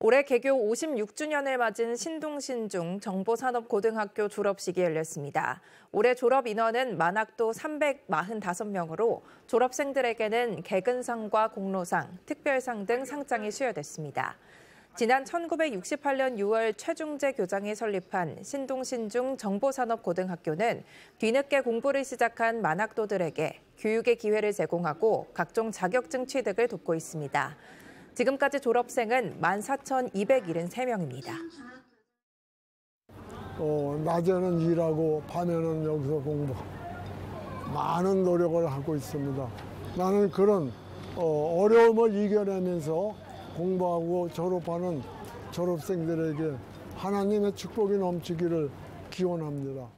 올해 개교 56주년을 맞은 신동신중 정보산업고등학교 졸업식이 열렸습니다. 올해 졸업 인원은 만학도 345명으로 졸업생들에게는 개근상과 공로상, 특별상 등 상장이 수여됐습니다. 지난 1968년 6월 최중재 교장이 설립한 신동신중 정보산업고등학교는 뒤늦게 공부를 시작한 만학도들에게 교육의 기회를 제공하고 각종 자격증 취득을 돕고 있습니다. 지금까지 졸업생은 14,273명입니다. 어, 낮에는 일하고 밤에는 여기서 공부. 많은 노력을 하고 있습니다. 나는 그런 어, 어려움을 이겨내면서 공부하고 졸업하는 졸업생들에게 하나님의 축복이 넘치기를 기원합니다.